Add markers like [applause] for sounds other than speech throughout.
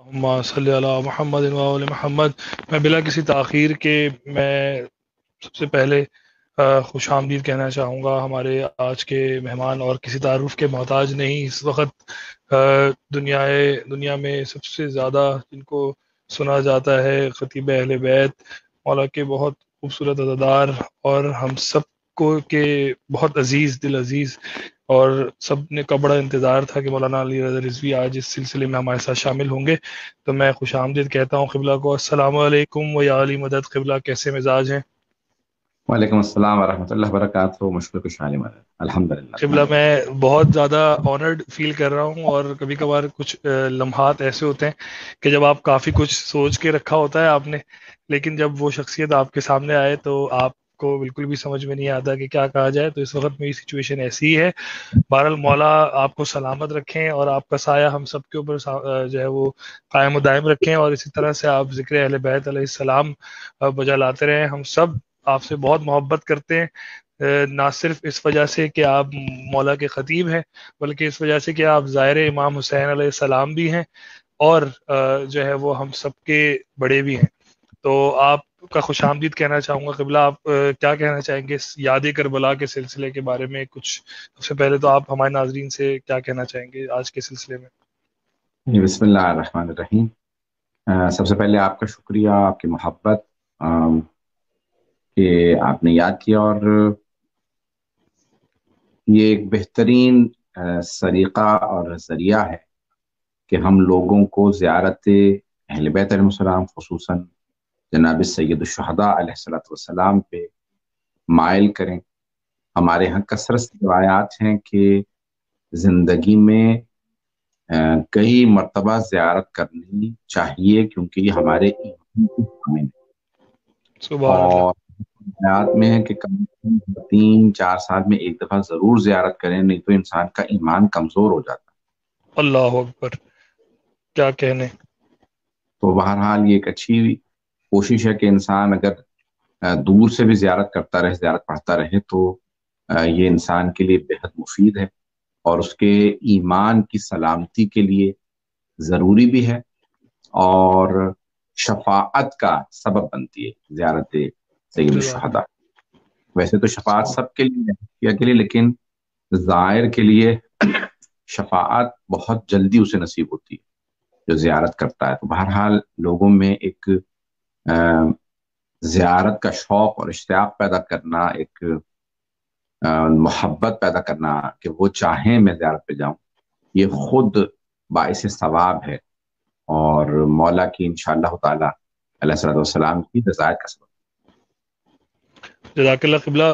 मोहम्मद मोहम्मद मैं बिला किसी तखीर के, मैं सबसे पहले खुश आमदीद कहना चाहूँगा, हमारे आज के मेहमान और किसी तारुफ के मोहताज नहीं, इस वक्त दुनिया दुनिया में सबसे ज़्यादा जिनको सुना जाता है ख़तीब अहल बैत, मौला के बहुत खूबसूरत अदादार और हम सबको के बहुत अज़ीज़, दिल अज़ीज़ और सबने का बड़ा इंतज़ार था कि मौलाना अली रजा रिजवी आज इस सिलसिले में हमारे साथ शामिल होंगे। तो मैं खुश आमदीद कहता हूँ किबला को असलकुम व अली मदद। किबला कैसे मिजाज हैं? वालेकुम अस्सलाम वरहमतुल्लाहि वबरकातुहू मुश्किल खुशहाली मदद। अल्हम्दुलिल्लाह। किबला मैं बहुत ज़्यादा ऑनर्ड फील कर रहा हूँ और कभी कभार कुछ लम्हात ऐसे होते हैं कि जब आप काफ़ी कुछ सोच के रखा होता है आपने लेकिन जब वो शख्सियत आपके सामने आए तो आप को बिल्कुल भी समझ में नहीं आता कि क्या कहा जाए तो इस वक्त मेरी सिचुएशन ऐसी ही है। बहरल मौला, आपको सलामत रखें और आपका साया हम सब के ऊपर जो है वो कायम दायम रखें और इसी तरह से आप ज़िक्र अहल बैत सलाम बजा लाते रहें। हम सब आपसे बहुत मोहब्बत करते हैं। ना सिर्फ़ इस वजह से कि आप मौला के ख़तीब हैं, बल्कि इस वजह से कि आप ज़ाहिर इमाम हुसैन सलाम भी हैं और जो है वो हम सबके बड़े भी हैं। तो आप का खुश आमदीद कहना चाहूँगा, कबिला आप क्या कहना चाहेंगे याद करबला के सिलसिले के बारे में कुछ? सबसे पहले तो आप हमारे नाजरीन से क्या कहना चाहेंगे आज के सिलसिले में? बिस्मिल्लाहिर्रहमानिर्रहीम। सबसे पहले आपका शुक्रिया, आपकी मोहब्बत कि आपने याद किया और ये एक बेहतरीन सरीका और ज़रिया है कि हम लोगों को ज़्यारत अहल बैत खसूस जनाब सैदुलशहदा सलाम पे मायल करें। हमारे यहाँ कसरत रवायात हैं कि ज़िंदगी में कई मरतबा ज़्यारत करनी चाहिए क्योंकि ये हमारे और हयात में है कि कम तीन चार साल में एक दफ़ा ज़रूर जियारत करें नहीं तो इंसान का ईमान कमज़ोर हो जाता अल्लाह अकबर। क्या कहने? तो बहरहाल ये एक अच्छी कोशिश है कि इंसान अगर दूर से भी ज्यारत करता रहे ज्यारत पढ़ता रहे तो ये इंसान के लिए बेहद मुफीद है और उसके ईमान की सलामती के लिए ज़रूरी भी है और शफात का सबब बनती है ज्यारत सैद वैसे तो शफात सबके लिए के लिए लेकिन जायर के लिए शफात बहुत जल्दी उसे नसीब होती है जो ज्यारत करता है। तो बहरहाल लोगों में एक जियारत का शौक और इश्तियाक पैदा करना, एक मोहब्बत पैदा करना कि वो चाहें मैं ज़्यारत पे जाऊँ, ये खुद बायस सवाब है। और मौला की इन ताला की रजायत का सबब जजाकल्ला किबला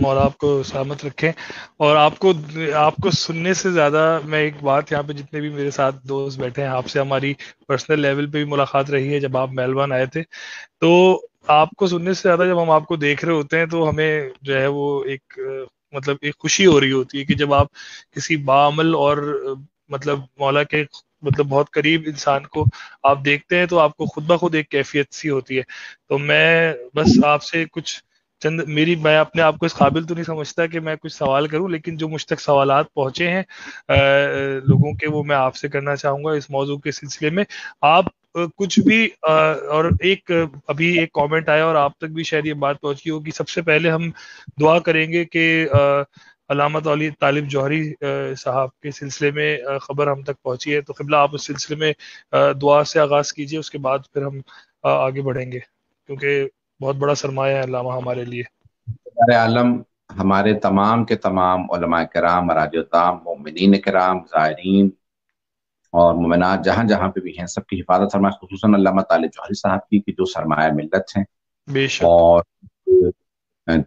मौला आपको सलामत रखें। और आपको आपको सुनने से ज़्यादा मैं एक बात यहाँ पे जितने भी मेरे साथ दोस्त बैठे हैं, आपसे हमारी पर्सनल लेवल पे भी मुलाकात रही है जब आप मेलबर्न आए थे। तो आपको सुनने से ज़्यादा जब हम आपको देख रहे होते हैं तो हमें जो है वो एक मतलब एक खुशी हो रही होती है कि जब आप किसी बामल और मतलब मौला के मतलब बहुत करीब इंसान को आप देखते हैं तो आपको खुद ब खुद एक कैफियत सी होती है। तो मैं बस आपसे कुछ चंद मेरी मैं अपने आप को इस काबिल तो नहीं समझता कि मैं कुछ सवाल करूँ लेकिन जो मुझ तक सवाल पहुँचे हैं आ, लोगों के वो मैं आपसे करना चाहूँगा इस मौजू के सिलसिले में। आप कुछ भी और एक अभी एक कमेंट आया और आप तक भी शायद ये बात पहुँची हो कि सबसे पहले हम दुआ करेंगे कि अलामत अली तालिब जौहरी साहब के सिलसिले में खबर हम तक पहुँची है। तो खिबला आप उस सिलसिले में दुआ से आगाज़ कीजिए उसके बाद फिर हम आगे बढ़ेंगे क्योंकि बहुत बड़ा सरमाया है अल्लामा हमारे लिए। आलम हमारे तमाम के तमाम कराम मराजाम मोमिन कराम ज़ायरीन और मुमिनात जहाँ जहाँ पे भी हैं सबकी हिफाजत फरमाए खसूस अल्लाह ताल जौहरी साहब की कि जो सरमाया मिलत हैं और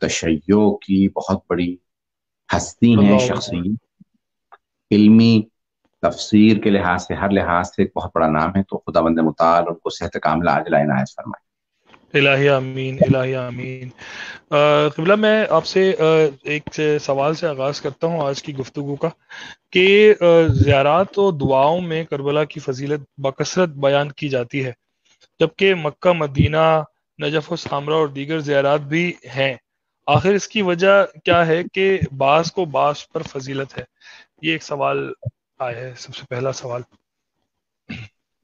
तशैयों की बहुत बड़ी हस्ती हैं शख्सियत। इल्मी तफसीर के लिहाज से हर लिहाज से एक बहुत बड़ा नाम है तो खुदा बंद मुताल उनको सेहत कामला आज लाइनायत फरमाए। इलाही आमीन इलाही आमीन। कबला मैं आपसे एक सवाल से आगाज़ करता हूँ आज की गुफ्तु का, कि ज़्यारात और दुआओं में करबला की फजीलत बकसरत बयान की जाती है, जबकि मक्का, मदीना, नजफ़ सामरा और दीगर ज़्यारात भी हैं। आखिर इसकी वजह क्या है कि बास को बास पर फजीलत है? ये एक सवाल आया है, सबसे पहला सवाल।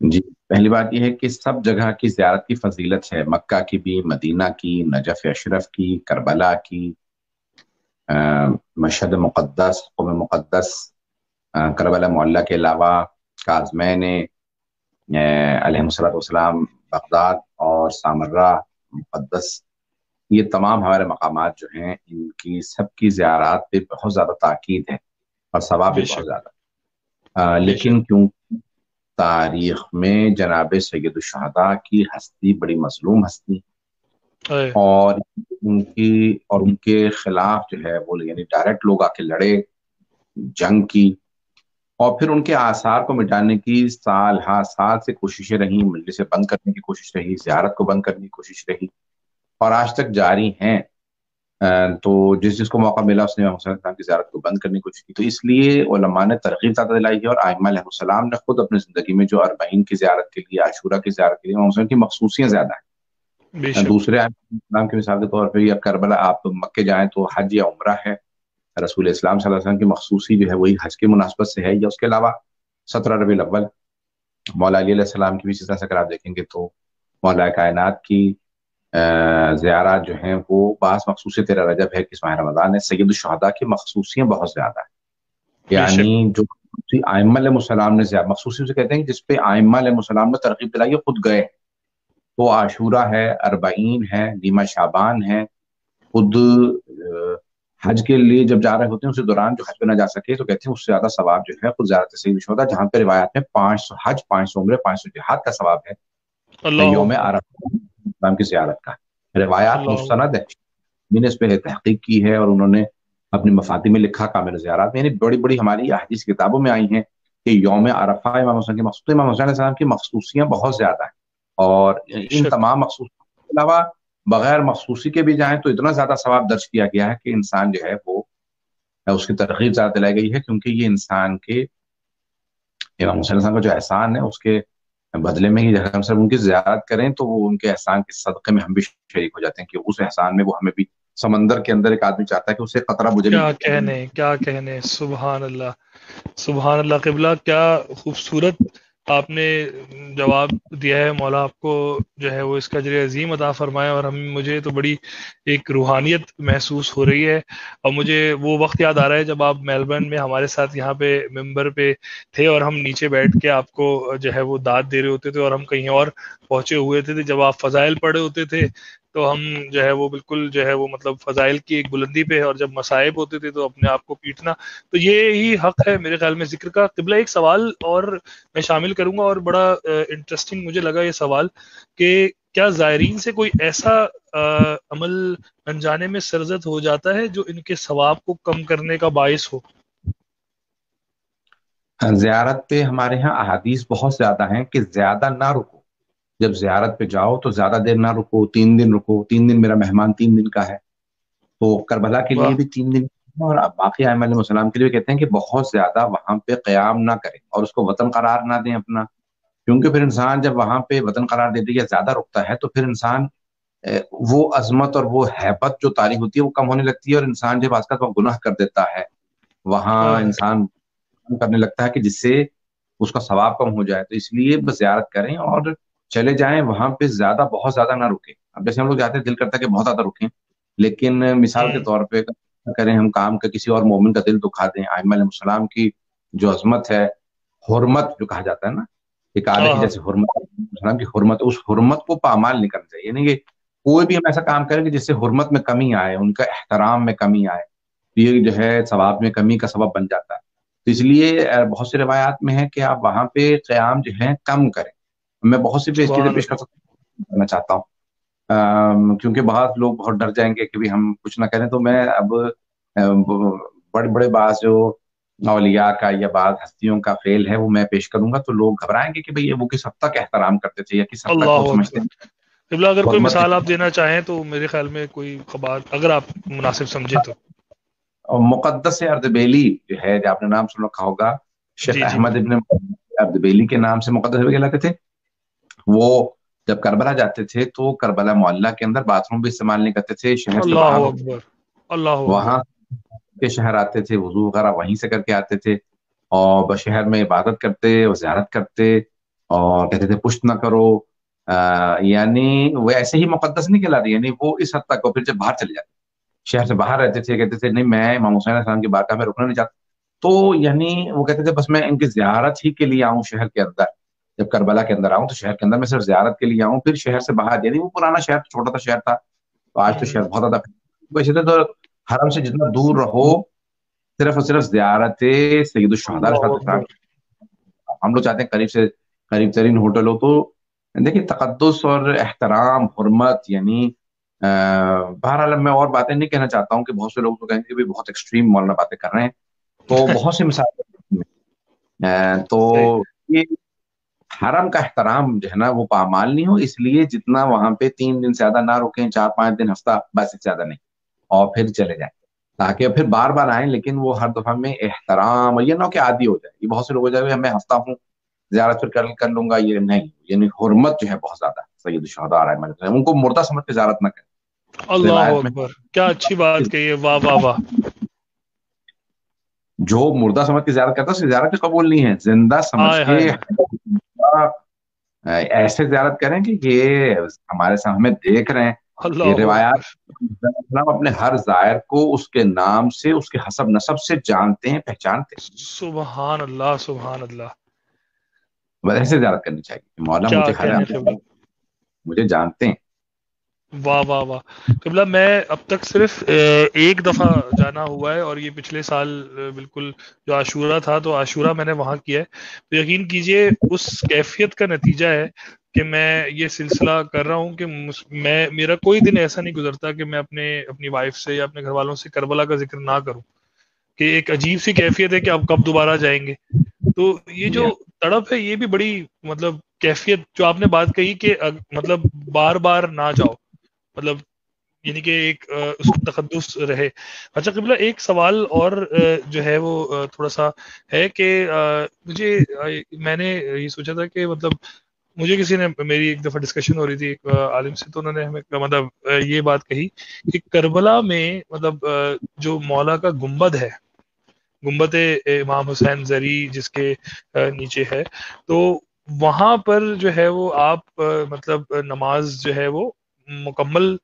जी। पहली बात यह है कि सब जगह की ज्यारत की फजीलत है। मक्का की भी मदीना की नजफ अशरफ की करबला की मशद मुक़दस कौम मुक़दस करबला मोल्ला के अलावा काजमैन अलैहिस्सलाम बगदाद और सामर्रा मुक़दस ये तमाम हमारे मकाम जो हैं इनकी सबकी ज़्यारत पे बहुत ज़्यादा ताकीद है और सवाब भी बहुत ज़्यादा। लेकिन क्यों तारीख में जनाब सैदुलशहदा की हस्ती बड़ी मजलूम हस्ती। और उनकी और उनके खिलाफ जो है वो यानी डायरेक्ट लोग आके लड़े जंग की। और फिर उनके आसार को मिटाने की साल हा साल से कोशिशें रही से बंद करने की कोशिश रही जियारत को बंद करने की कोशिश रही। और आज तक जारी हैं। तो जिस जिसको मौका मिला उसने इमाम की ज्यारत को बंद करने की कोशिश की। तो इसलिए उलमा ने तरकीब ज़्यादा दिलाई है और आयमाम ने खुद अपनी ज़िंदगी में जो अरबईन की ज्यारत के लिए आशूरा की ज्यारत के लिए इमाम की मखसूसियाँ ज़्यादा हैं। दूसरे इस्लाम की मिसाल के तौर पर या करबला आप मक्के जाएँ तो हज या उम्र है। रसूल इस्लाम की मखसूसी जो है वही हज की मुनासबत से है या उसके अलावा सत्रह रबी अव्वल। मौला सलाम की भी इसी तरह से अगर आप देखेंगे तो मौला कायनात की ज़्यारा जो है वो बास मखसूस तेरा रजब है किस माह रमदान है। सैदुलशहदा की मखसूसियाँ बहुत ज़्यादा है। यानी जो आयमाम ने मखसूस से कहते हैं जिसपे आयमाम ने तरकीब दिलाई खुद गए वो आशूरा है अरबईन है नीमा शाबान है। खुद हज के लिए जब जा रहे होते हैं उस दौरान जो हज पे ना जा सके तो कहते हैं उससे ज़्यादा सवाब जो है खुद ज़्यादा सही होता जहाँ पे रिवायत में पाँच सौ हज पाँच सौ उम्र पाँच सौ जिहाद का सवाब है। योम इस्लाम की जियारत का रिवायात मुस्तनद है। मैंने इस पर तहकीक की है और उन्होंने अपनी मफाती में लिखा कामिल जियारत यानी बड़ी बड़ी हमारी अहदीस किताबों में आई हैं कि योम अरफा इमाम हुसैन की मखसूस इमाम हुसैन की मखसूसियाँ बहुत ज़्यादा है। और इन तमाम मखसूस के अलावा बगैर मखसूसी के भी जाए तो इतना ज़्यादा सवाब दर्ज किया गया है कि इंसान जो है वो उसकी तरकीब ज़्यादा दिलाई गई है क्योंकि ये इंसान के इमाम हुसैन का जो एहसान है उसके बदले में ही हम सब उनकी ज्यारत करें तो वो उनके एहसान के सदक़े में हम भी शरीक हो जाते हैं कि उस एहसान में वो हमें भी समंदर के अंदर एक आदमी चाहता है कि उसे कतरा बुझे क्या कहने क्या कहने सुबह अल्लाह सुबह अल्लाह किबला क्या खूबसूरत आपने जवाब दिया है, मौला आपको जो है वो इसका ज़रिए अजीम अता फरमाया और हम, मुझे तो बड़ी एक रूहानियत महसूस हो रही है। और मुझे वो वक्त याद आ रहा है जब आप मेलबर्न में हमारे साथ यहाँ पे मेंबर पे थे और हम नीचे बैठ के आपको जो है वो दाद दे रहे होते थे और हम कहीं और पहुँचे हुए थे। जब आप फजाइल पढ़े होते थे तो हम जो है वो बिल्कुल जो है वो मतलब फजाइल की एक बुलंदी पे है और जब मसाइब होते थे तो अपने आप को पीटना। तो ये ही हक है मेरे ख्याल में ज़िक्र का। किबला एक सवाल और मैं शामिल करूँगा और बड़ा इंटरेस्टिंग मुझे लगा ये सवाल कि क्या जायरीन से कोई ऐसा आ, अमल अनजाने में सरजद हो जाता है जो इनके सवाब को कम करने का बायस हो? जियारत पे हमारे यहाँ अहादीस बहुत ज़्यादा हैं कि ज़्यादा ना रुको। जब जियारत पे जाओ तो ज़्यादा देर ना रुको तीन दिन रुको तीन दिन मेरा मेहमान तीन दिन का है। तो करबला के लिए भी तीन दिन और बाकी आयम के लिए कहते हैं कि बहुत ज़्यादा वहाँ पे क्याम ना करें और उसको वतन करार ना दें अपना। क्योंकि फिर इंसान जब वहाँ पे वतन करार दे दिया ज़्यादा रुकता है तो फिर इंसान वो अजमत और वो हैबत जो तारीख होती है वो कम होने लगती है और इंसान जब आजकल वो गुनाह कर देता है वहाँ हाँ। इंसान करने लगता है कि जिससे उसका सवाब कम हो जाए। तो इसलिए बस ज्यारत करें और चले जाएँ वहाँ पे ज़्यादा बहुत ज़्यादा ना रुके अब जैसे हम लोग जाते हैं दिल करता है कि बहुत ज़्यादा रुकें लेकिन मिसाल के हम्म। तौर पे करें हम काम का किसी और मोमिन का दिल दुखा दें आयम की जो अजमत है हरमत जो कहा जाता है ना एक आदमी की हाँ। जैसे हरमत की हरमत उस हरमत को पामाल नहीं करना चाहिए यानी कि कोई भी हम ऐसा काम करें कि जिससे हरमत में कमी आए उनका एहतराम में कमी आए तो ये जो है सवाब में कमी का सबब बन जाता है तो इसलिए बहुत सी रवायात में है कि आप वहाँ पे क्याम जो है कम करें मैं बहुत सी चीज़ें पेश कर सकता करना चाहता हूँ। क्योंकि बहुत लोग बहुत डर जाएँगे कि भी हम कुछ ना करें तो मैं अब बड़े बड़े बात जो अलिया का या बाद हस्तियों का फेल है वो मैं पेश करूँगा तो लोग घबराएँगे कि भाई ये वो किस हद तक एहतराम करते थे या किस हद तक समझते हैं। अगर कोई मिसाल आप देना चाहें तो मेरे ख्याल में कोई खबर अगर आप मुनासिब समझे तो। मुकदस अर्दबेली जो है जो आपने नाम सुन रखा होगा शेख अहमद इब्न अर्दबेली के नाम से मुकदस कहलाते थे। वो जब करबला जाते थे तो करबला मोहल्ला के अंदर बाथरूम भी इस्तेमाल नहीं करते थे शहर से वहाँ के शहर आते थे वज़ू वगैरह वहीं से करके आते थे और शहर में इबादत करते और ज्यारत करते और कहते थे पुष्ट ना करो। यानी वो ऐसे ही मुकदस नहीं कहलाती यानी वो इस हद तक फिर जब बाहर चले जाते। शहर से बाहर रहते थे कहते थे नहीं मैं इमाम हुसैन की बात में रुकना नहीं चाहता। तो यानी वो कहते थे बस मैं इनकी जियारत ही के लिए आऊँ शहर के अंदर। जब करबला के अंदर आऊँ तो शहर के अंदर मैं सिर्फ़ जियारत के लिए आऊँ फिर शहर से बाहर यानी वो पुराना शहर छोटा सा शहर था। तो आज तो शहर बहुत ज़्यादा वैसे तो हरम से जितना दूर रहो सिर्फ़ और सिर्फ़ जियारत हम लोग चाहते हैं करीब से करीब तरीन होटल हो तो देखिए तकदस और एहतराम हरमत यानी बहरहाल मैं और बातें नहीं कहना चाहता हूँ कि बहुत से लोग तो कहेंगे भी बहुत एक्सट्रीम मौलाना बातें कर रहे हैं। तो [laughs] बहुत सी मिसाल तो ये हरम का एहतराम जो है ना वो पामाल नहीं हो इसलिए जितना वहाँ पे तीन दिन से ज़्यादा ना रुके चार पाँच दिन हफ़्ता बस ज़्यादा नहीं। और फिर चले जाए। ताकि फिर बार बार आए लेकिन वो हर दफ़ा में एहतराम और ये ना कि आदि हो जाए। ये बहुत से लोग हो जाए मैं हफ़्ता हूँ ज़्यादा फिर कर, कर लूँगा। ये नहीं यानी हरमत जो है बहुत ज़्यादा। सैयद शहदा उनको मुर्दा समझ के ज्यारत ना करें। अल्लाह क्या अच्छी बात कही है वाह वाह वाह। जो मुर्दा समझ के ज्यारत करता है उसकी ज्यारत कबूल नहीं है। ज़िंदा समझ के ऐसे ज्यारत करें कि ये हमारे सामने देख रहे हैं। ये रिवायात अपने हर जायर को उसके नाम से उसके हसब नसब से जानते हैं पहचानते हैं। सुबहान अल्लाह सुबहान अल्लाह ऐसे ज़्यादा करनी चाहिए। मौला मुझे मुझे जानते हैं। वाह वाह वाह। कबला मैं अब तक सिर्फ़ एक दफ़ा जाना हुआ है और ये पिछले साल बिल्कुल जो आशूरा था तो आशूरा मैंने वहाँ किया है। तो यकीन कीजिए उस कैफियत का नतीजा है कि मैं ये सिलसिला कर रहा हूँ कि मैं मेरा कोई दिन ऐसा नहीं गुजरता कि मैं अपने अपनी वाइफ से या अपने घर वालों से करबला का ज़िक्र ना करूँ कि एक अजीब सी कैफियत है कि आप कब दोबारा जाएँगे। तो ये जो तड़प है ये भी बड़ी मतलब कैफियत जो आपने बात कही कि मतलब बार बार ना जाओ। मतलब यानी कि एक उसको तकदस रहे। अच्छा कबला, एक सवाल और जो है वो थोड़ा सा है कि मुझे मैंने ये सोचा था कि मतलब मुझे किसी ने मेरी एक दफ़ा डिस्कशन हो रही थी एक आलिम से तो उन्होंने हमें मतलब ये बात कही कि करबला में मतलब जो मौला का गुंबद है गुंबद इमाम हुसैन जरी जिसके नीचे है तो वहाँ पर जो है वो आप मतलब नमाज़ जो है वो मुकम्मल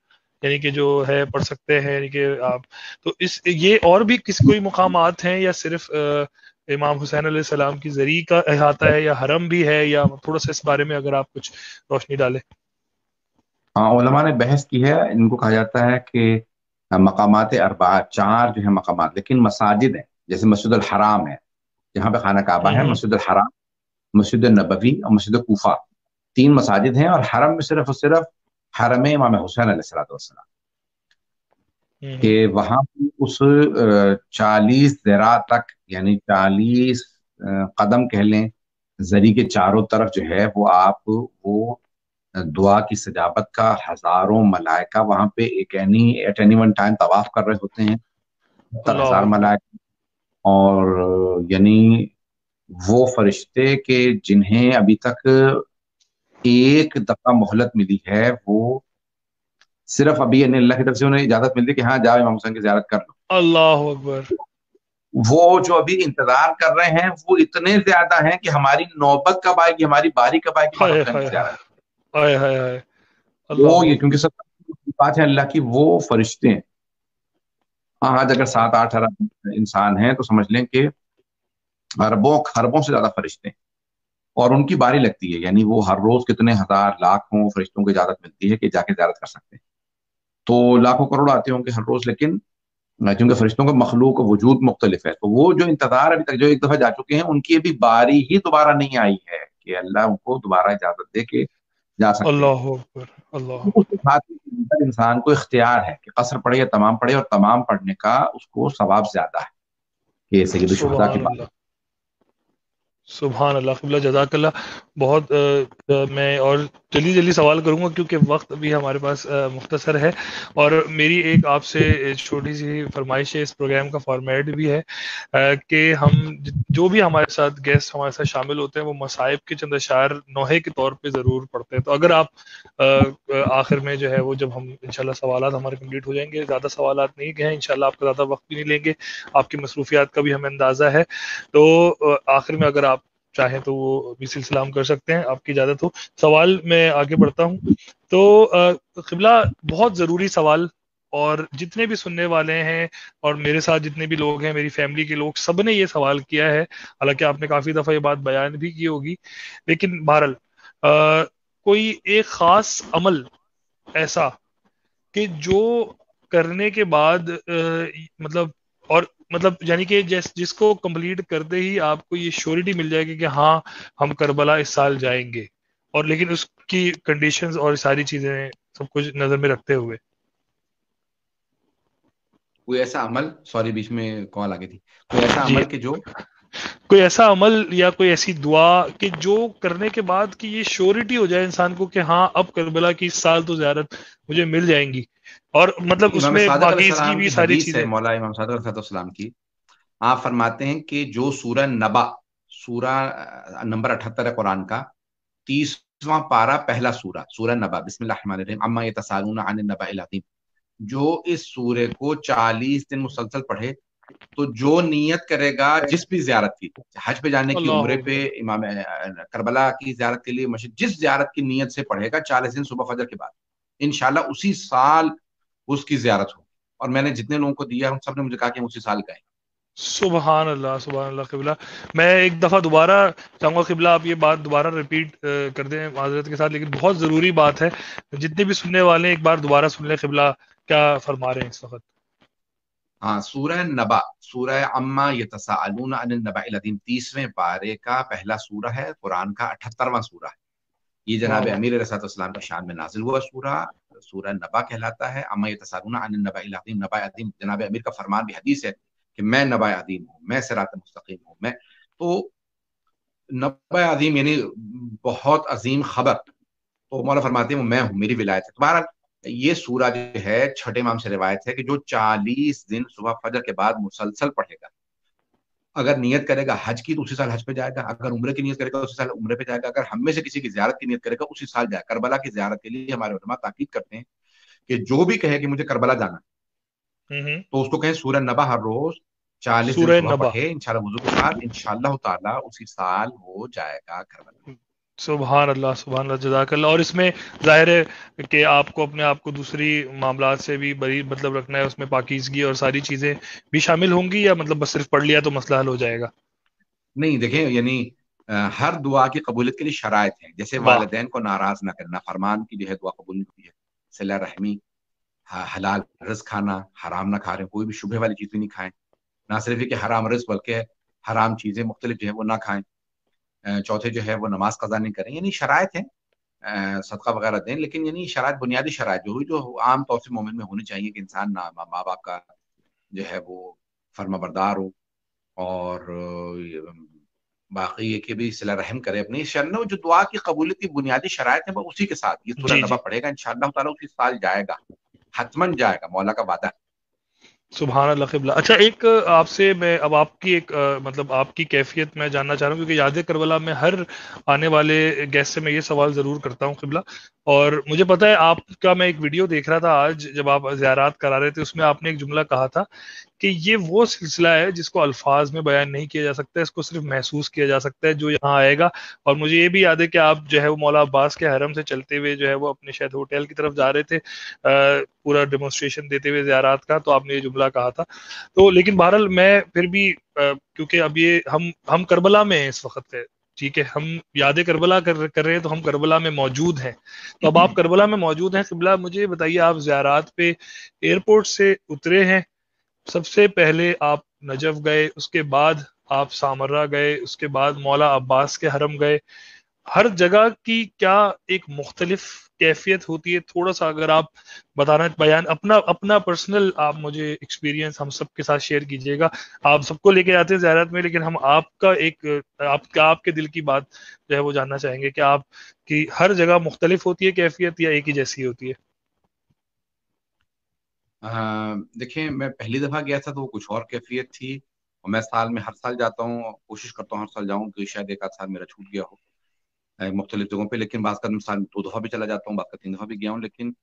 यानी कि जो है पढ़ सकते हैं यानी कि आप। तो इस ये और भी किस कोई मुकाम हैं या सिर्फ़ आ, इमाम हुसैन सलाम की जरी का अहाता है या हरम भी है या थोड़ा सा इस बारे में अगर आप कुछ रोशनी डालें? हाँ ने बहस की है। इनको कहा जाता है कि मकाम अरबा चार जो है मकाम लेकिन मसाजिद हैं। जैसे मस्जिद हराम है जहाँ पे खाना काबा है हम्म। मस्जिद हराम मस्जिद नबवी और मस्जिद कोफा। तीन मसाजिद हैं और हरम में सिर्फ़ और सिर्फ़ हरम इमाम हुसैन सलाम कि वहाँ उस चालीस जरा तक यानी चालीस कदम कह लें जरी के चारों तरफ़ जो है वो आप वो दुआ की सजावट का हज़ारों मलाइका वहाँ पे एक any at any one time तवाफ कर रहे होते हैं। हज़ार मलाइका। और यानी वो फरिश्ते के जिन्हें अभी तक एक दफ़ा मोहलत मिली है वो सिर्फ़ अभी अल्लाह की तरफ़ से उन्हें इजाज़त मिलती कि हाँ जाओ इमाम हुसैन की जियारत कर लो। अल्लाह अकबर। वो जो अभी इंतज़ार कर रहे हैं वो इतने ज़्यादा हैं कि हमारी नौबत कब आएगी हमारी बारी कब आएगी हाय हाय हाय। वो ये क्योंकि सब बात है अल्लाह की वो फरिश्ते हैं। हाँ आज अगर सात आठ अरब इंसान हैं तो समझ लें कि अरबों खरबों से ज़्यादा फरिश्ते हैं। और उनकी बारी लगती है। यानी वो हर रोज कितने हज़ार लाखों फरिश्तों की इजाज़त मिलती है कि जाके ज्यारत कर सकते हैं। तो लाखों करोड़ आते होंगे हर रोज लेकिन क्योंकि फरिश्तों का मखलूक वजूद मुख्तलिफ़ है तो वो जो इंतज़ार अभी तक जो एक दफ़ा जा चुके हैं उनकी अभी बारी ही दोबारा नहीं आई है कि अल्लाह उनको दोबारा इजाज़त दे के जा सकते अल्लाह अल्लाह। इंसान को इख्तियार है कि कसर पढ़े या तमाम पढ़े और तमाम पढ़ने का उसको सवाब ज़्यादा है कि सैयद की बात। सुबहान अल्लाह जजाकल्ला बहुत आ, आ, मैं और जल्दी जल्दी सवाल करूँगा क्योंकि वक्त अभी हमारे पास मुख्तसर है। और मेरी एक आपसे छोटी सी फरमाइश है इस प्रोग्राम का फॉर्मेट भी है कि हम जो भी हमारे साथ गेस्ट हमारे साथ शामिल होते हैं वो मसाइब के चंद अशार नोहे के तौर पे ज़रूर पढ़ते हैं। तो अगर आप आखिर में जो है वो जब हम इनशाला सवाल हमारे कंप्लीट हो जाएँगे ज़्यादा सवाल नहीं हैं इनशाला आपका ज़्यादा वक्त भी नहीं लेंगे आपकी मसरूफियात का भी हमें अंदाज़ा है। तो आखिर में अगर आप चाहे तो वो भी सिलसिला कर सकते हैं आपकी इजाज़त हो। सवाल मैं आगे बढ़ता हूँ। तो किबला बहुत ज़रूरी सवाल और जितने भी सुनने वाले हैं और मेरे साथ जितने भी लोग हैं मेरी फैमिली के लोग सबने ये सवाल किया है। हालाँकि आपने काफ़ी दफ़ा ये बात बयान भी की होगी। लेकिन बहरल कोई एक ख़ास अमल ऐसा कि जो करने के बाद आ, मतलब और मतलब यानी कि जिस जिसको कंप्लीट करते ही आपको ये श्योरिटी मिल जाएगी कि हाँ हम करबला इस साल जाएँगे। और लेकिन उसकी कंडीशंस और सारी चीज़ें सब कुछ नज़र में रखते हुए। कोई ऐसा अमल सॉरी बीच में कॉल आ गई थी। कोई ऐसा अमल के जो कोई ऐसा अमल या कोई ऐसी दुआ कि जो करने के बाद कि ये श्योरिटी हो जाए इंसान को कि हाँ अब करबला की साल तो ज्यारत मुझे मिल जाएँगी। और मतलब उसमें की भी सारी चीज़ें। मौला इमाम सलाम की। आप फरमाते हैं कि जो सूरह नबा सूरह नंबर अठहत्तर है कुरान का तीसवां पारा पहला सूरा सूरह नबा बिस्मिल्लाह अम्मा ये तसालून अन नबा जो इस सूर्य को चालीस दिन मुसलसल पढ़े तो जो नियत करेगा जिस भी ज्यारत की हज पे जाने की उम्र पे इमाम करबला की ज्यारत के लिए मस्जिद जिस ज्यारत की नियत से पढ़ेगा चालीस दिन सुबह फजर के बाद इनशाला उसी साल उसकी ज्यारत हो और मैंने जितने लोगों को दिया उन सबने मुझे कहा कि उसी साल गए। सुबहान अल्लाह सुबहान अल्लाह किबला। मैं एक दफ़ा दोबारा चाहूँगा किबला आप ये बात दोबारा रिपीट कर दें माजरत के साथ लेकिन बहुत ज़रूरी बात है। जितने भी सुनने वाले हैं एक बार दोबारा सुन लें किबला क्या फरमा रहे हैं इस वक्त? हाँ सूरह नबा सूरह अम्मा ये तसालून नबा तीसवें पारे का पहला सूरा है कुरान का अठहत्तरवा सूरा है ये जनाब अमीर रसातम की शान में नाजिल हुआ सूरा सूरह नबा कहलाता है अम्मा ये तसालून नबा नबा अदीम जनाब अमीर का फरमान भी हदीस है कि मैं नबा अदीम हूँ मैं सरात मुस्तकीम हूँ मैं तो नबा अदीम यानी बहुत अजीम खबर तो मौला फरमाते हैं मैं हूँ मेरी विलायत है। तुम्हारा ये सूरा जो है छठे माम से रिवायत है कि जो चालीस दिन सुबह फजर के बाद मुसलसल पढ़ेगा। अगर नियत करेगा हज की तो उसी साल हज पे जाएगा। अगर उम्र की नियत करेगा उसी साल उम्र पे जाएगा। अगर हम में से किसी की ज्यारत की नियत करेगा उसी साल जाएगा करबला की ज्यारत के लिए हमारे उलमा ताकीद करते हैं कि जो भी कहे कि मुझे करबला जाना तो उसको कहें सूरह नबा हर रोज चालीस पढ़े। इंशाल्लाह वज़ू के साथ इंशाल्लाह ताला उसी साल हो जाएगा करबला। सुबह अल्लाह सुबहान अल्लाह जजाकल्ला और इसमें ज़ाहिर है कि आपको अपने आप को दूसरी मामला से भी बड़ी मतलब रखना है उसमें पाकिजगी और सारी चीज़ें भी शामिल होंगी या मतलब बस सिर्फ़ पढ़ लिया तो मसला हल हो जाएगा? नहीं देखें यानी हर दुआ की कबूलियत के लिए शरात है जैसे वालदेन को नाराज़ ना करना फरमान की जो है दुआ कबूल होती है। सिला रहमी हलाल रस खाना हराम ना खा रहे कोई भी शुभे वाली चीज़ भी नहीं खाएँ। ना सिर्फ़ कि हराम रस बल्कि हराम चीज़ें मुख्तलिफ़ जो है वो ना खाएँ। चौथे जो है वो नमाज़ कजा नहीं करें यानी शरात है सदका वगैरह दें लेकिन यानी शरात बुनियादी शरात जो हुई जो आम तौर से मोमिन में होनी चाहिए कि इंसान ना माँ बाप का जो है वो फर्मा बरदार हो और बाकी ये कि भी सिला रहम करे अपनी शरण जो दुआ की कबूलियत की बुनियादी शरात है वो उसी के साथ ये सूरह नबा पड़ेगा इन ताला उसी साल जाएगा हतमन जाएगा मौला का वादा सुबहान अल्लाह अच्छा एक आपसे मैं अब आपकी एक आ, मतलब आपकी कैफियत मैं जानना चाह रहा हूँ क्योंकि याद करबला में हर आने वाले गेस्ट से मैं ये सवाल ज़रूर करता हूँ किबला। और मुझे पता है आपका मैं एक वीडियो देख रहा था आज, जब आप ज्यारात करा रहे थे, उसमें आपने एक जुमला कहा था कि ये वो सिलसिला है जिसको अल्फाज में बयान नहीं किया जा सकता, इसको सिर्फ़ महसूस किया जा सकता है जो यहाँ आएगा। और मुझे ये भी याद है कि आप जो है वो मौला अब्बास के हरम से चलते हुए जो है वो अपने शायद होटल की तरफ़ जा रहे थे पूरा डेमोन्स्ट्रेशन देते हुए ज्यारात का तो आपने ये जुमला कहा था। तो लेकिन बहरल मैं फिर भी क्योंकि अब ये हम हम करबला में हैं इस वक्त ठीक है हम याद करबला कर, कर रहे हैं तो हम करबला में मौजूद हैं। तो अब आप करबला में मौजूद हैं किबला मुझे बताइए आप ज्यारात पे एयरपोर्ट से उतरे हैं सबसे पहले आप नजफ गए उसके बाद आप सामर्रा गए उसके बाद मौला अब्बास के हरम गए। हर जगह की क्या एक मुख्तलिफ़ कैफियत होती है थोड़ा सा अगर आप बताना बयान, अपना अपना पर्सनल आप मुझे एक्सपीरियंस हम सबके साथ शेयर कीजिएगा। आप सबको लेके आते हैं ज्यारत में, लेकिन हम आपका एक आपका आपके दिल की बात जो है वो जानना चाहेंगे कि आप, की हर जगह मुख्तलिफ़ होती है कैफियत या एक ही जैसी होती है? देखिए, मैं पहली दफ़ा गया था तो वो कुछ और कैफियत थी और मैं साल में हर साल जाता हूँ कोशिश करता हूँ हर साल जाऊँ कि शायद एक आध साल मेरा छूट गया हो। मुख्तलिफ़ जगहों पर लेकिन बात का साल दो दफ़ा भी चला जाता हूँ बात का तीन दफ़ा भी गया हूँ लेकिन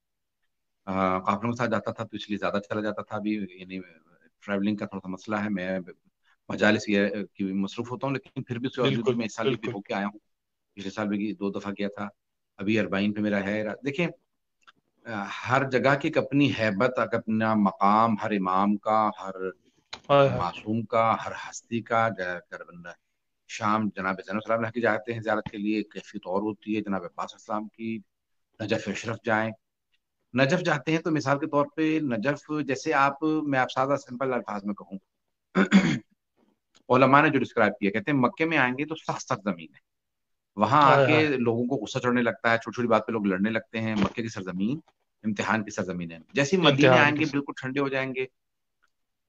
काफिलों के साथ जाता था तो इसलिए ज़्यादा चला जाता था अभी यानी ट्रैवलिंग का थोड़ा सा मसला है मैं मजालिस की मसरूफ होता हूँ लेकिन फिर भी उसके मैं इस साल भी होके आया हूँ पिछले साल भी दो दफ़ा गया था अभी अरबाइन पे मेरा है देखिए हर जगह की एक अपनी हैबत अपना मकाम हर इमाम का हर मासूम का हर हस्ती का शाम जनाब जैन की जाते हैं ज्यारत के लिए कैफियत और होती है। जनाब अब्बास की नजफ अशरफ जाए। नजफ जाते हैं तो मिसाल के तौर पे नजफ जैसे आप मैं आप सादा सिंपल अल्फाज में कहूँ। ओलमा [clears throat] ने जो डिस्क्राइब किया कहते हैं मक्के में आएँगे तो सख्त सख्त ज़मीन है। वहाँ आके लोगों को गुस्सा चढ़ने लगता है छोटी छोटी बात पे लोग लड़ने लगते हैं। मक्के की सरजमीन इम्तिहान की सरजमीन है। जैसे मदीने आएँगे बिल्कुल ठंडे हो जाएँगे।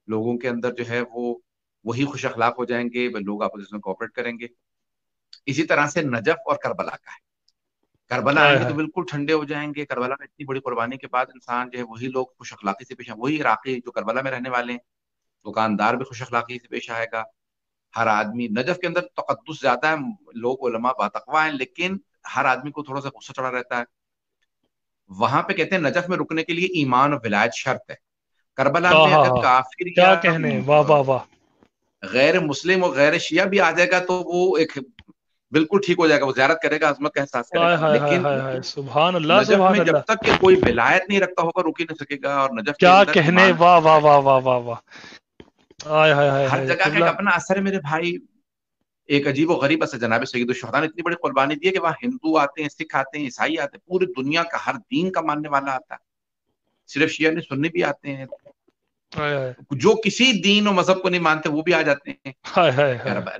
लोगों के अंदर जो है वो वही खुश अखलाक हो जाएँगे वह लोग आपस में कोऑपरेट करेंगे। इसी तरह से नजफ और करबला का है। करबला आएँगे तो बिल्कुल ठंडे हो जाएँगे। करबला में इतनी बड़ी कुर्बानी के बाद इंसान जो है वही लोग खुश अखलाकी से पेश वही इराके जो करबला में रहने वाले हैं दुकानदार भी खुश अखलाकी से पेश आएगा। हर आदमी नजफ के अंदर तकदस ज़्यादा है लोग उलमा बातकवा है लेकिन हर आदमी को थोड़ा सा गुस्सा चढ़ा रहता है। वहाँ पे कहते हैं नजफ में रुकने के लिए ईमान और विलायत शर्त है। करबला में अगर काफिर क्या कहने वाह वाह वाह। गैर मुस्लिम और गैर शिया भी आ जाएगा तो वो एक बिल्कुल ठीक हो जाएगा वो ज्यारत करेगा अजमत का एहसास करेगा। लेकिन सुभान अल्लाह नजफ सुभान जब तक कि कोई विलायत नहीं रखता होगा रुक ही नहीं सकेगा और नजफ क्या कहने वाह वाह वाह वाह वाह वाह। आय हाय हाय हर जगह का अपना असर है मेरे भाई। एक अजीब और गरीब असर जनाब सईद शहदा ने इतनी बड़ी कुर्बानी दी है कि वहाँ हिंदू आते हैं सिख आते हैं ईसाई आते हैं पूरी दुनिया का हर दीन का मानने वाला आता है। सिर्फ़ शिया ने सुनने भी आते हैं। जो किसी दीन और मज़हब को नहीं मानते वो भी आ जाते हैं।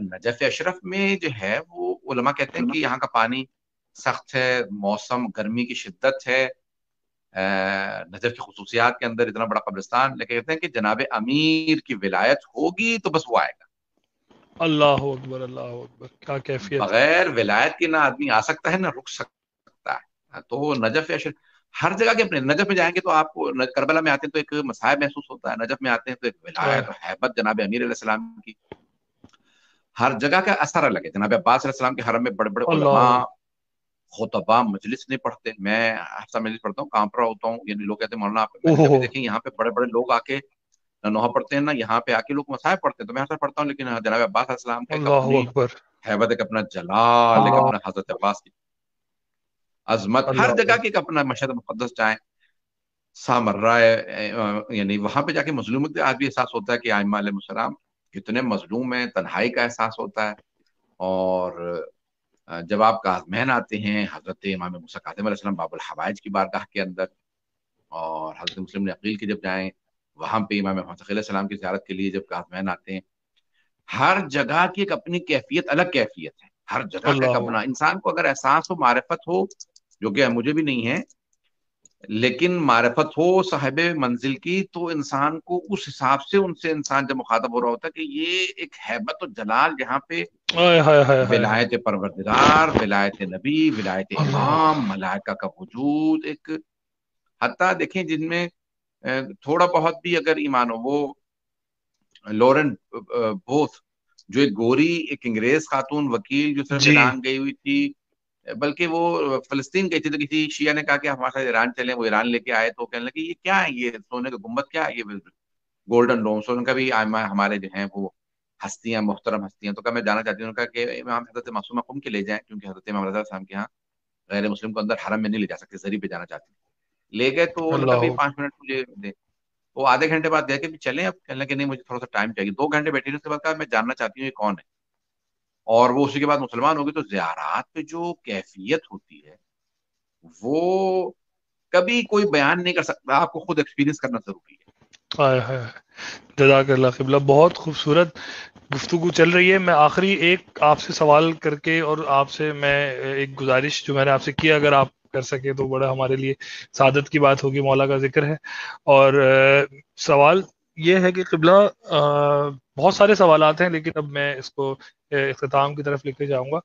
नजफ अशरफ में जो है वो उलमा कहते हैं कि यहाँ का पानी सख्त है मौसम गर्मी की शिद्दत है नज़र की खसूसियात के अंदर इतना बड़ा कब्रिस्तान। लेकिन कहते हैं कि जनाब अमीर की विलायत होगी तो बस वो आएगा। अल्लाह अकबर अल्लाह अकबर क्या कैफियत। बगैर विलायत के ना आदमी आ सकता है ना रुक सकता है। तो नजफ अशरफ हर जगह के अपने नजफ में जाएँगे तो आपको करबला में आते हैं तो एक मसायब महसूस होता है नजफ में आते हैं तो एक विलायत हाँ। हैबत जनाब अमीर सलाम की। हर जगह का असर अलग है जनाब अब्बास के हरम में बड़े बड़े खुतबा मजलिस नहीं पढ़ते। मैं हफ़्ता मजलिस पढ़ता हूँ कहाँ पर होता हूँ यानी लोग कहते हैं मौलाना आप देखें यहाँ पे बड़े बड़े लोग आके नोहा पढ़ते हैं ना यहाँ पे आके लोग मसायब पढ़ते हैं तो मैं हफ़्ता पढ़ता हूँ लेकिन जनाब अब्बास का हैबत एक अपना जलाल एक हाँ। अपना हज़रत अब्बास की अजमत हर जगह की। अपना मशद मुकदस जाए। सामर्रा यानी वहाँ पे जाके मजलूम आज भी एहसास होता है कि आयमाम कितने मजलूम है तन्हाई का एहसास होता है। और जब आप काजमैन आते हैं हज़रत इमाम मूसा कादम बाबुल हवाइज की बारगाह के अंदर और हज़रत मुस्लिम ने अकील के जब जाएँ वहाँ पे इमाम सलाम की ज्यारत के लिए जब काजमैन आते हैं हर जगह की एक अपनी कैफियत अलग कैफियत है। हर जगह का अपना इंसान को अगर एहसास हो मारफत हो जो कि मुझे भी नहीं है लेकिन मारफत हो साहिब मंजिल की तो इंसान को उस हिसाब से उनसे इंसान जब मुखातब हो रहा होता है कि ये एक हैबत और जलाल जहाँ पे विलायत परवरदिगार विलायत नबी विलायत इमाम मलाइका का वजूद एक हत्या देखें जिनमें थोड़ा बहुत भी अगर ईमान हो वो लॉरेन बोथ जो एक गोरी एक अंग्रेज़ खातून वकील जो सर गई हुई थी बल्कि वो फलस्तीन गई थी तो किसी शिया ने कहा कि हमारे साथ ईरान चले वो ईरान लेके आए तो कहने लगे ये क्या है? ये सोने का गुंबद क्या है? ये गोल्डन डोम सो उनका भी हमारे जो है वो हस्तियाँ मोहतरम हस्तियाँ। तो क्या मैं जाना चाहती हूँ उनका कि इमाम हज़रत मासूमा कुम के ले जाए क्योंकि हज़रत इमाम रजा साहब के यहाँ गैर मुस्लिम को अंदर हरम में नहीं ले जा सकते जरी पे जाना चाहते ले गए तो उनका भी पाँच मिनट मुझे दे। वो आधे घंटे बाद गए कि चले अब कहने लगे नहीं मुझे थोड़ा सा टाइम चाहिए। दो घंटे बैठी उसके बाद कहा मैं जानना चाहती हूँ ये कौन है? और वो उसी के बाद मुसलमान होगी तो जियारात पे जो कैफियत होती है, वो कभी कोई बयान नहीं कर सकता। आपको खुद एक्सपीरियंस करना ज़रूरी है। जजाकल्ला बहुत खूबसूरत गुफ्तु चल रही है। मैं आखिरी एक आपसे सवाल करके और आपसे मैं एक गुजारिश जो मैंने आपसे किया अगर आप कर सके तो बड़ा हमारे लिए सादत की बात होगी, मौला का ज़िक्र है। और सवाल ये है कि किबला बहुत सारे सवाल हैं, लेकिन अब मैं इसको अख्ताम की तरफ़ लेके जाऊँगा।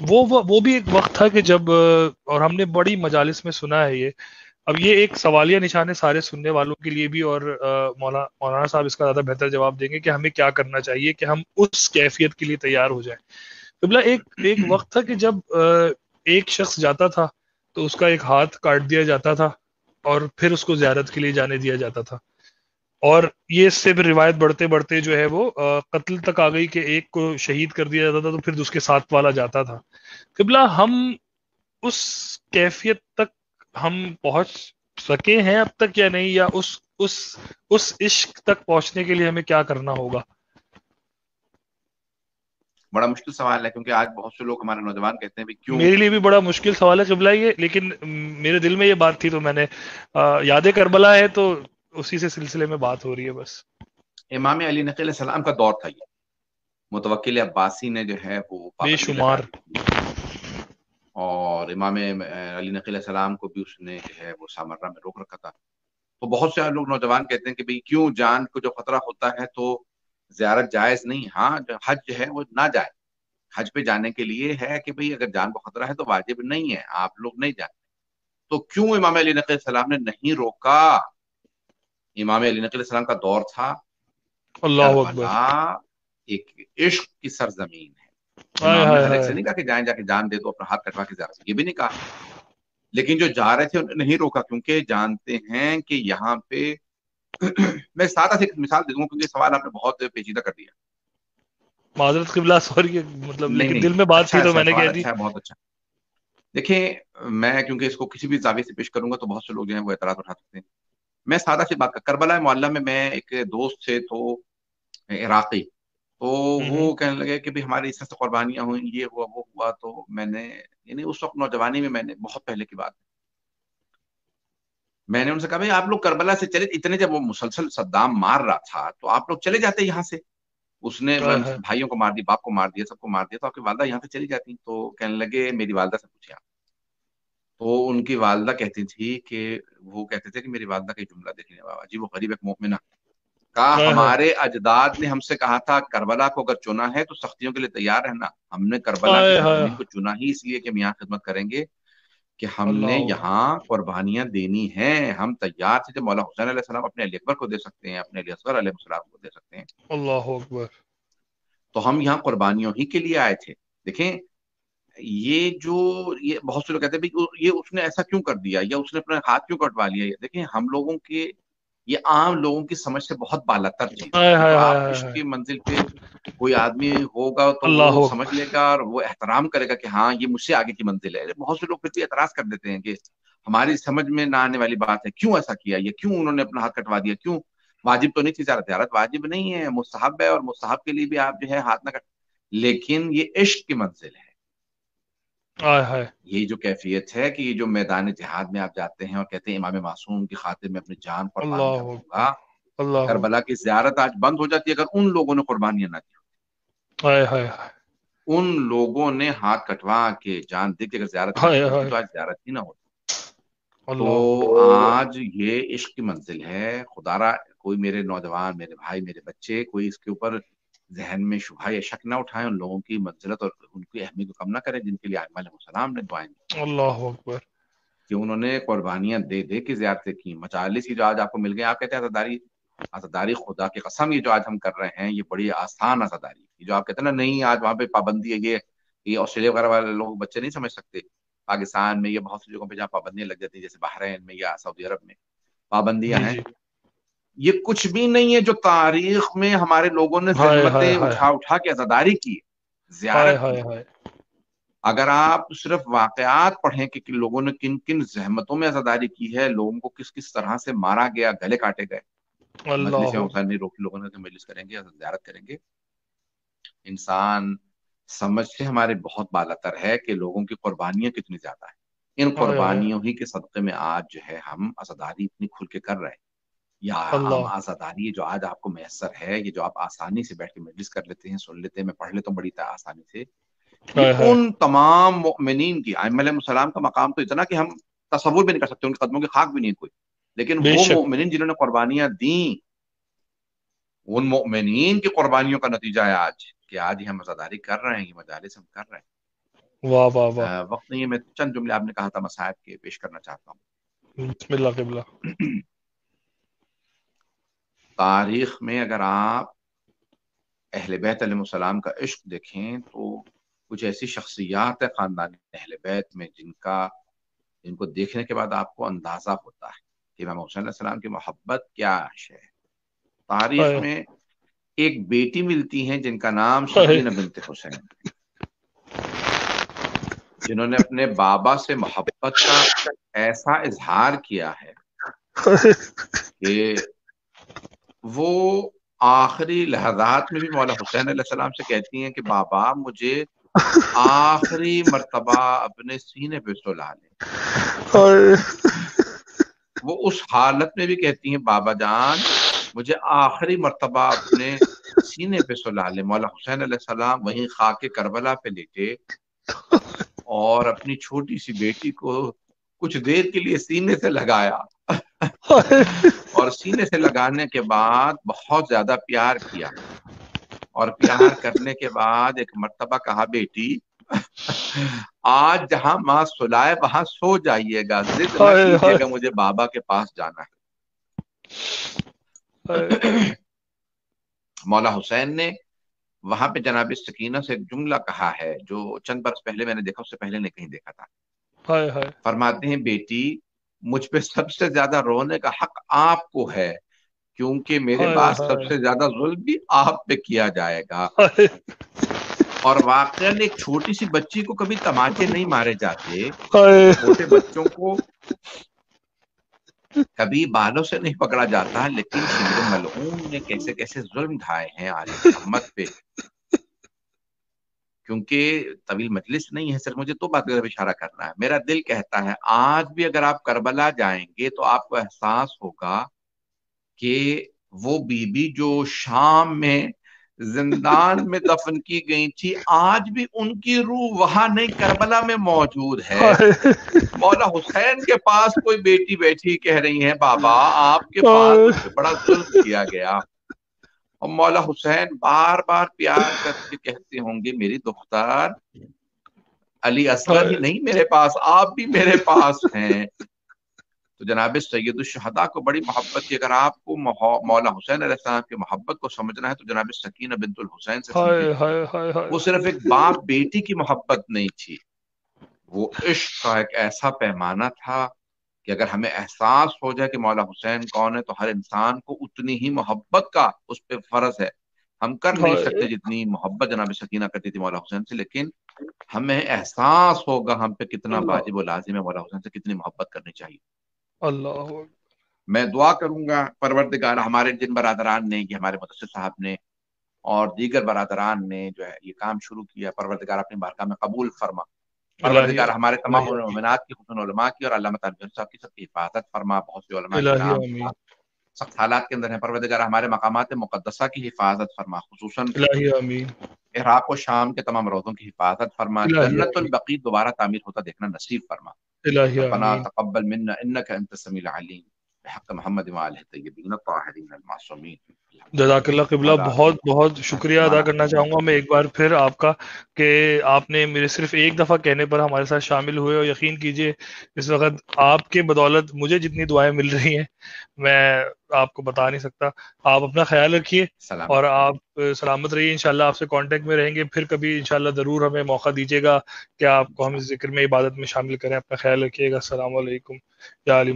वो वो भी एक वक्त था कि जब और हमने बड़ी मजालिस में सुना है ये। अब ये एक सवालिया निशान है सारे सुनने वालों के लिए भी और मौला, मौलाना साहब इसका ज़्यादा बेहतर जवाब देंगे कि हमें क्या करना चाहिए कि हम उस कैफियत के लिए तैयार हो जाए। तो एक एक वक्त था कि जब एक शख्स जाता था तो उसका एक हाथ काट दिया जाता था और फिर उसको ज्यारत के लिए जाने दिया जाता था। और ये इससे फिर रिवायत बढ़ते बढ़ते जो है वो कत्ल तक आ गई कि एक को शहीद कर दिया जाता था तो फिर उसके साथ वाला जाता था। किबला हम उस कैफियत तक हम पहुँच सके हैं अब तक या नहीं या उस उस उस इश्क तक पहुँचने के लिए हमें क्या करना होगा? बड़ा मुश्किल सवाल है क्योंकि आज बहुत से लोग हमारे नौजवान कहते हैं भी क्यों? मेरे लिए भी बड़ा मुश्किल सवाल है कबला ये लेकिन मेरे दिल में ये बात थी तो मैंने याद करबला है तो उसी से सिलसिले में बात हो रही है बस। इमाम अली नकील सलाम का दौर था ये। मुतवक्किल अब्बासी ने जो है वो बेशुमार। और इमाम अली नकील सलाम को भी उसने जो है वो सामर्रा में रोक रखा था। तो बहुत से लोग नौजवान कहते हैं कि भाई क्यों जान को जो खतरा होता है तो ज्यारत जायज़ नहीं? हाँ जो हज जो है वो ना जाए। हज पे जाने के लिए है कि भाई अगर जान को खतरा है तो वाजिब नहीं है आप लोग नहीं जाते तो क्यों इमाम अली नकल सलाम ने नहीं रोका? इमाम अली नकल का दौर था। अल्लाह एक इश्क की सरजमीन है। से नहीं कहा कि जाए जाके जान दे दो अपना हाथ कटवा के जा ये भी नहीं कहा। लेकिन जो जा रहे थे उन्हें नहीं रोका क्योंकि जानते हैं कि यहाँ पे [clears throat] मैं सादा सी मिसाल दे दूँगा क्योंकि सवाल आपने बहुत पेचीदा कर दिया। माजरत किबला सॉरी मतलब नहीं, नहीं, दिल में बात अच्छा, थी तो मैंने कह दी। अच्छा, बहुत अच्छा। देखिए मैं क्योंकि इसको किसी भी जावे से पेश करूँगा तो बहुत से लोग जो हैं वो एतराज़ उठा सकते हैं। मैं सादा सी बात कर करबला मोहल्ला में मैं एक दोस्त थे तो इराकी तो हम्म, वो हम्म। कहने लगे कि भाई हमारी इससे कुर्बानियाँ हुई ये हुआ वो हुआ तो मैंने यानी उस वक्त नौजवानी में मैंने बहुत पहले की बात मैंने उनसे कहा भाई आप लोग करबला से चले इतने जब वो मुसलसल सद्दाम मार रहा था तो आप लोग चले जाते यहाँ से उसने हाँ, हाँ। भाइयों को मार दिया बाप को मार दिया सबको मार दिया तो आपकी वालदा यहाँ से चली जाती तो कहने लगे मेरी वालदा से पूछे आप तो उनकी वालदा कहती थी कि वो कहते थे कि मेरी वालदा का जुमला देखने बाबा जी वो गरीब एक मोमिना कहा हाँ, हमारे अजदाद ने हमसे कहा था करबला को अगर चुना है तो सख्तियों के लिए तैयार रहना। हमने करबला को चुना ही इसलिए कि हम यहाँ खिदमत करेंगे कि हमने यहाँ कुर्बानियाँ देनी हैं। हम तैयार थे जब मौला हुसैन सलाम अपने अली अकबर को दे सकते हैं अपने अली असगर सलाम को दे सकते हैं। अल्लाह अकबर। तो हम यहाँ कुर्बानियों ही के लिए आए थे। देखें ये जो ये बहुत से लोग कहते हैं ये उसने ऐसा क्यों कर दिया? या उसने अपना हाथ क्यों कटवा लिया? देखें हम लोगों के ये आम लोगों की समझ से बहुत बालातर चीज़ तो की मंजिल पे कोई आदमी होगा तो वो समझ लेगा और वो एहतराम करेगा कि हाँ ये मुझसे आगे की मंजिल है। बहुत से लोग फिर भी एतराज़ कर देते हैं कि हमारी समझ में ना आने वाली बात है। क्यों ऐसा किया? ये क्यों उन्होंने अपना हाथ कटवा दिया? क्यों? वाजिब तो नहीं थी ज़्यादा त्यारत? वाजिब नहीं है। मुस्तहब है और मुस्तहब के लिए भी आप जो है हाथ ना कट लेकिन ये इश्क की मंजिल है। ये जो कैफियत है कि ये जो मैदान जिहाद में आप जाते हैं और कहते हैं इमाम मासूम की खातिर में अपनी जान पर करबला की ज्यारत आज बंद हो जाती है अगर उन लोगों ने कुर्बानियाँ ना दी। उन लोगों ने हाथ कटवा के जान दे के अगर ज्यारत तो आज ज्यारत ही ना होती। तो आज ये इश्क की मंजिल है। खुदारा कोई मेरे नौजवान मेरे भाई मेरे बच्चे कोई इसके ऊपर जहन में शुभा या शक ना उठाएँ उन लोगों की मंजिलत और उनकी अहमियत को कम ना करें जिनके लिए आसमाम ने दुआएँ अल्लाह अकबर। कि उन्होंने कुर्बानियाँ दे दे के ज्यारतें की। मचालिस ही जो आज आपको मिल गए आप कहते हैं आजादारी आजादारी खुदा की कसम ये जो आज हम कर रहे हैं ये बड़ी आसान आजादारी। ये जो आप कहते हैं ना नहीं आज वहाँ पे पाबंदी है ये ये ऑस्ट्रेलिया वगैरह वाले लोग बच्चे नहीं समझ सकते। पाकिस्तान में या बहुत सी जगहों पे जहाँ पाबंदियाँ लग जाती है जैसे बहरीन में या सऊदी अरब में। पाबंदियाँ हैं। ये कुछ भी नहीं है जो तारीख में हमारे लोगों ने उठा उठा के आजादारी की ज़्यादा अगर आप सिर्फ़ वाकयात पढ़ें कि, कि लोगों ने किन किन जहमतों में आजादारी की है लोगों को किस किस तरह से मारा गया गले काटे गए रोकी लोगों ने तो मजलिस करेंगे ज्यारत करेंगे। इंसान समझ से हमारे बहुत बालातर है कि लोगों की कुर्बानियाँ कितनी ज़्यादा है। इन कुर्बानियों ही के सदक़े में आज जो है हम आजादारी इतनी खुल के कर रहे हैं। या हम आजादारी जो आज आपको मैसर है ये जो आप आसानी से बैठ के मजलिस कर लेते हैं सुन लेते हैं मैं पढ़ लेता हूँ बड़ी आसानी से। उन तमाम मोमिन की सलाम का मकाम तो इतना कि हम तस्वुर भी नहीं कर सकते उनके कदमों की खाक भी नहीं कोई। लेकिन वो मोमिन जिन्होंने कुर्बानियाँ दी उन मोमिन की कुर्बानियों का नतीजा है आज कि आज ही हम आजादारी कर रहे हैं ये मजालिस हम कर रहे हैं। वाह वाह वाह। वक्त नहीं है मैं चंद जुमले आपने कहा था मसायब के पेश करना चाहता हूँ। [clears throat] तारीख में अगर आप अहल बैत सलाम का इश्क देखें तो कुछ ऐसी शख्सियात है ख़ानदान अहल बैत में जिनका जिनको देखने के बाद आपको अंदाज़ा होता है कि इमाम हुसैन सलाम की मोहब्बत क्या है। तारीख में एक बेटी मिलती है जिनका नाम शकीन बिनत हुसैन। जिन्होंने अपने बाबा से मोहब्बत का ऐसा इजहार किया है कि वो आखिरी लहजात में भी मौला हुसैन सलाम से कहती हैं कि बाबा मुझे आखिरी मर्तबा अपने सीने पे सुला ले। वो उस हालत में भी कहती हैं बाबा जान मुझे आखिरी मर्तबा अपने सीने पे सुला ले। मौला हुसैन सलाम वहीं खाके करबला पे लेटे और अपनी छोटी सी बेटी को कुछ देर के लिए सीने से लगाया। और सीने से लगाने के बाद बहुत ज़्यादा प्यार किया। और प्यार करने के बाद एक मर्तबा कहा बेटी आज जहाँ माँ सुलाए वहाँ सो जाइएगा। जिद कीजिएगा मुझे बाबा के पास जाना है। मौला हुसैन ने वहाँ पे जनाब सकीना से एक जुमला कहा है जो चंद बरस पहले मैंने देखा उससे पहले नहीं कहीं देखा था। हाय हाय। फरमाते हैं बेटी मुझ पे सबसे ज़्यादा रोने का हक आपको है क्योंकि मेरे पास सबसे ज़्यादा जुल्म भी आप पे किया जाएगा। और वाकई एक छोटी सी बच्ची को कभी तमाचे नहीं मारे जाते। छोटे बच्चों को कभी बालों से नहीं पकड़ा जाता लेकिन मलूम ने कैसे कैसे जुल्म ढाए हैं आलिम मोहम्मद पे। क्योंकि तवील मजलिस नहीं है सिर्फ़ मुझे तो बात इशारा करना है। मेरा दिल कहता है आज भी अगर आप करबला जाएँगे तो आपको एहसास होगा कि वो बीबी जो शाम में जिंदान [laughs] में दफन की गई थी आज भी उनकी रूह वहाँ नहीं करबला में मौजूद है। [laughs] मौला हुसैन के पास कोई बेटी बैठी कह रही है बाबा आपके पास बड़ा जुल्म किया गया। और मौला हुसैन बार बार प्यार करके कहते होंगे मेरी दुख्तार अली असगर ही नहीं मेरे पास आप भी मेरे पास हैं। तो जनाब सैदुलशहदा को बड़ी मोहब्बत की अगर आपको मौला हुसैन अलैहिस्सलाम की मोहब्बत को समझना है तो जनाब सकीन बिनतुल हुसैन से हाय, हाय, हाय, हाय, वो सिर्फ़ एक बाप बेटी की मोहब्बत नहीं थी। वो इश्क का एक ऐसा पैमाना था कि अगर हमें एहसास हो जाए कि मौला हुसैन कौन है तो हर इंसान को उतनी ही मोहब्बत का उस पर फ़र्ज़ है। हम कर नहीं सकते जितनी मोहब्बत जनाब सकीना करती थी मौला हुसैन से लेकिन हमें एहसास होगा हम पे कितना वाजिब लाजिम है मौला हुसैन से कितनी मोहब्बत करनी चाहिए। अल्लाह। मैं दुआ करूँगा परवरदिगार हमारे जिन बरदरान ने कि हमारे मुदसर साहब ने और दीगर बरदरान ने जो है ये काम शुरू किया। परवरदिगार अपनी बारका में कबूल फरमा। परवरदिगार हमारे तमाम की की और अल्लाह साहब की सबकी हिफाजत फरमा बहुत से सख्त हालात के अंदर है परवरदिगार हमारे मकाम मुकदसा की हिफाजत फरमा खसूस इराक और शाम के तमाम रोजों की हिफाजत फरमा जन्नतुल बकी दोबारा तामीर होता देखना नसीब फरमा। तकबल मिन्ना इन्नका अंत समील अलीम। बहक मोहम्मद वाले तय्यबीन ताहिरीन अलमासूमीन जजाकल्ला किबला बहुत बहुत शुक्रिया अदा करना चाहूँगा मैं एक बार फिर आपका कि आपने मेरे सिर्फ़ एक दफ़ा कहने पर हमारे साथ शामिल हुए और यकीन कीजिए इस वक्त आपके बदौलत मुझे जितनी दुआएँ मिल रही हैं मैं आपको बता नहीं सकता आप अपना ख्याल रखिए और आप सलामत रहिए इंशाल्लाह आपसे कांटेक्ट में रहेंगे फिर कभी इंशाल्लाह ज़रूर हमें मौका दीजिएगा कि आपको हम इस ज़िक्र में इबादत में शामिल करें अपना ख्याल रखिएगा असल या अली